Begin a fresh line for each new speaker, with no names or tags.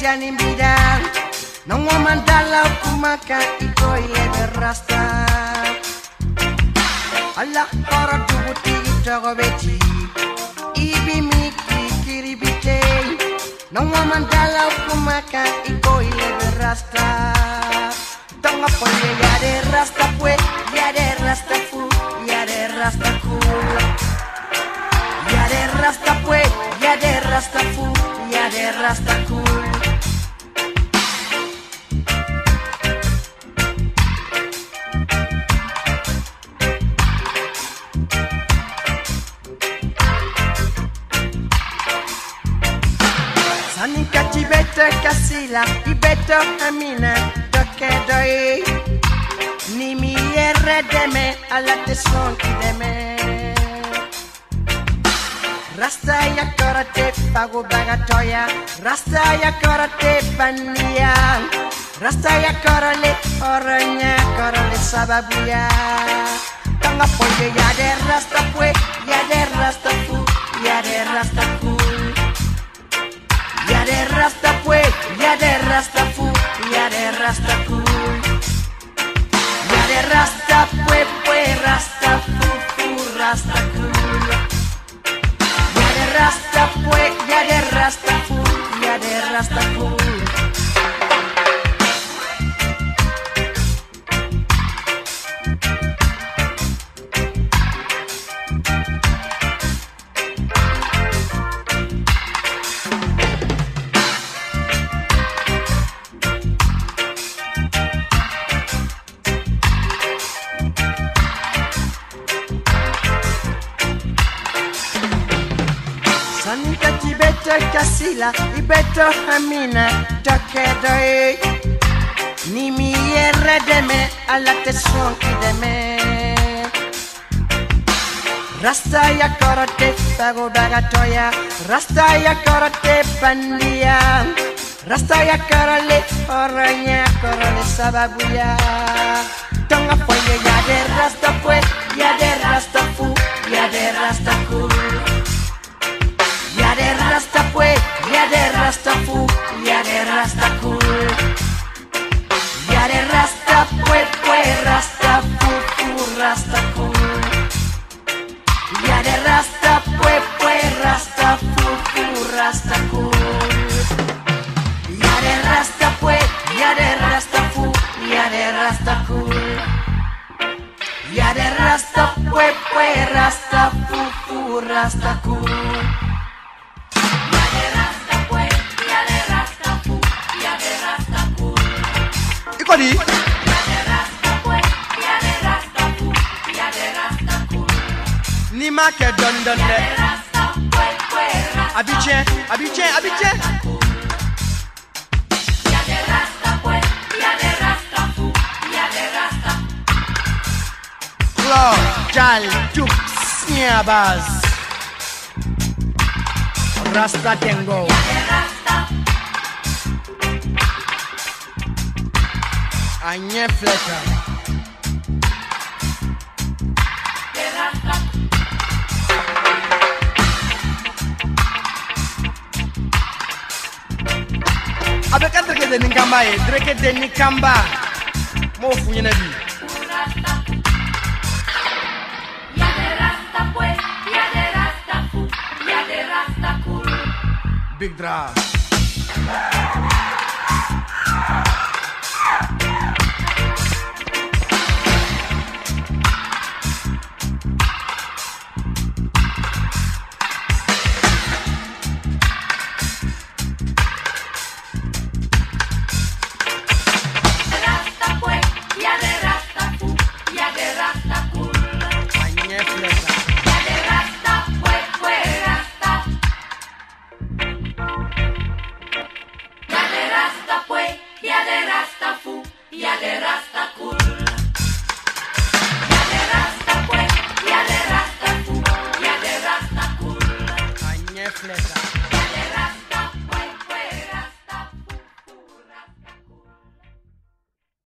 jani bidan No woman dala kumaka iko ile berasta Allah ora dubuti itogo beti Ibi miki kiribite. No woman dala kumaka iko ile berasta Tonga poye ya de rasta pue ya de rasta fu ya de rasta cool Ya de rasta pue ya de rasta fu che rasta cool. Sanica ci bette casila, i bette amina, doke doi Nimi erre deme, alla tesonti deme Rasta ya kora te pago baga toya. Rasta ya kora te pania Rasta ya kora le oranya kora le sababuya. Tanga poye ya de rasta pue ya de rasta fu ya de rasta cool ya de rasta pues, ya de rasta fu, ya de rasta ya de kasila ibeto hamina tokedoi Ni mi erre deme ala te sonki deme Rasta ya korote pago bagatoya Rasta ya korote pandia Rasta ya korole oranya korole sababuya. Tonga poye ya de rasta pues ya de rasta fu ya de rasta cool ya de rasta fu, ya de rasta cool. Ya de rasta pues, pues, rasta fu, fu, rasta cool. Ya de rasta pues, pues, rasta fu, fu, rasta cool. Ya de rasta pues, ya de rasta fu, ya de rasta cool. Ya de rasta pues, pues, rasta fu,
somebody. Ni market dun dun dun. Abiche, abiche, abiche. Claw, jal, juke, Snyabaz. Rasta tengo. Yeah, Anye Fletcher. abeka dreke de ninkamba ye dreke de ninkamba mo fu ɲɛnɛ bi big drop
Ya